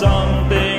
something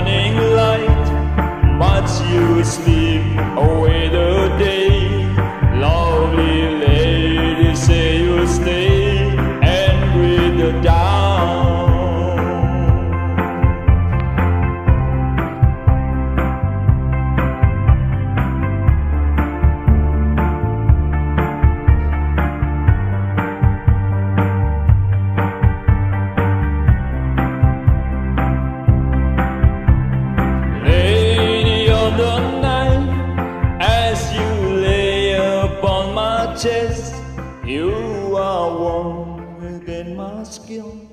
morning light, but you sleep away. Warm within my skin.